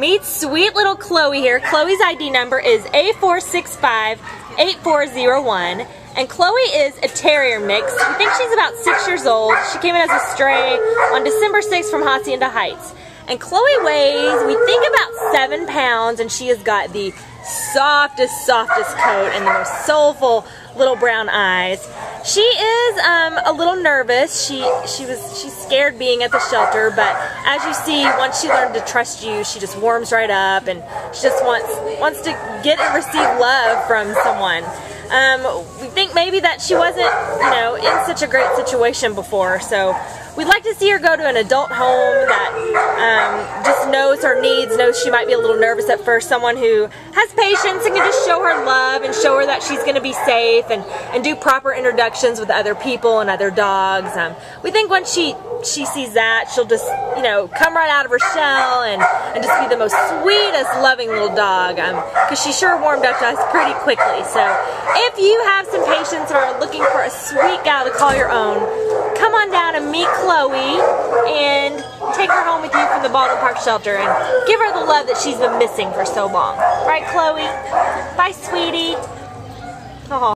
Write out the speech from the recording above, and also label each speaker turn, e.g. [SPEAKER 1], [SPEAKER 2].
[SPEAKER 1] Meet sweet little Chloe here. Chloe's ID number is A4658401. And Chloe is a terrier mix. We think she's about six years old. She came in as a stray on December 6th from Hacienda Heights. And Chloe weighs, we think about seven pounds, and she has got the softest, softest coat and the most soulful little brown eyes. She is um, a little nervous. She she was she's scared being at the shelter, but as you see, once she learned to trust you, she just warms right up and she just wants wants to get and receive love from someone. Um, we think maybe that she wasn't, you know, in such a great situation before, so we'd like to see her go to an adult home that um, just knows her needs, knows she might be a little nervous at first, someone who has patience and can just show her love and show her that she's going to be safe and, and do proper introductions with other people and other dogs. Um, we think once she she sees that, she'll just, you know, come right out of her shell and, and just be the most sweetest, loving little dog. Because um, she sure warmed up to us pretty quickly. So if you have some patience or are looking for a sweet gal to call your own, come on down and meet Chloe and take her home with you from the Baldwin Park shelter and give her the love that she's been missing for so long. Right, Chloe? Bye, sweetie. Oh.